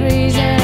degrees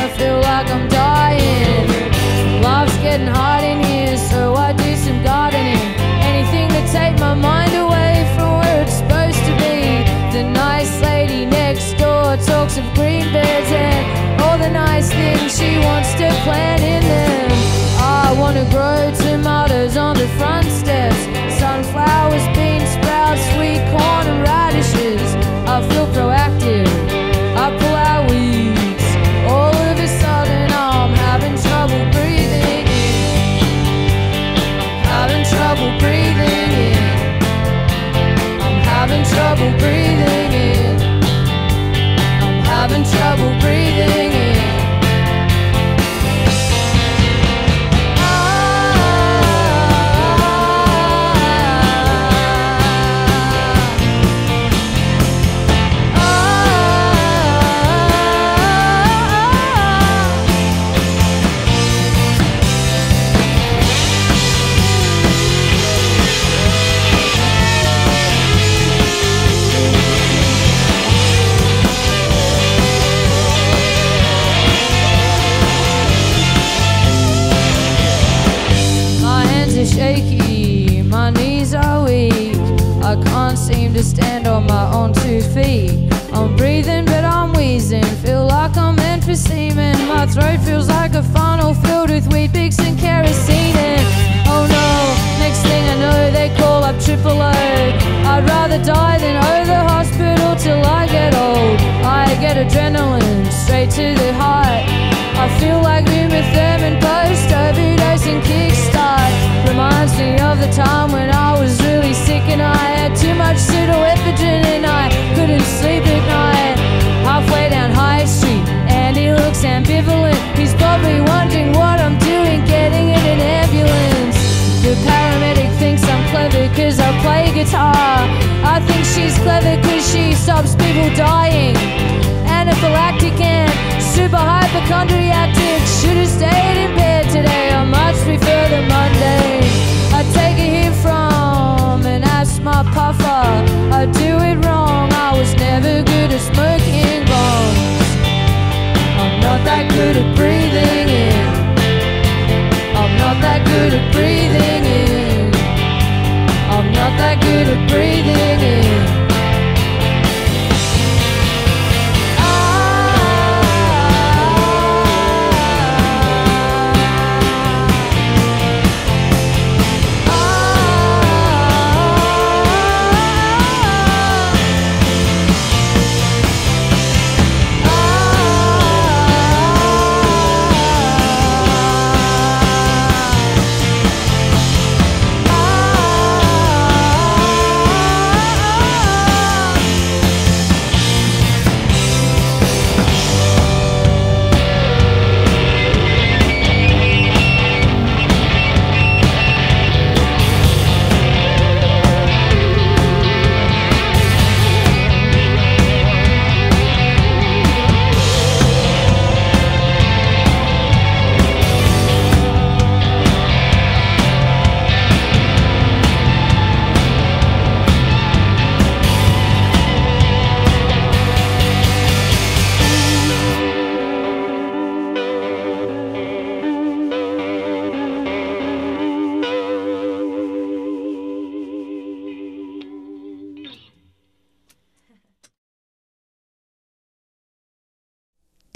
legs are shaky, my knees are weak. I can't seem to stand on my own two feet. I'm breathing, but I'm wheezing. Feel like I'm emphysemic. My throat feels like a funnel filled with Weet-Bix and kerosene. Oh no, next thing I know, they call up Triple O. I'd rather die than owe the hospital till I get old. I get adrenaline straight to the heart. I think she's clever cause she stops people dying. Anaphylactic and super hypochondriatic. Should've stayed in bed today. I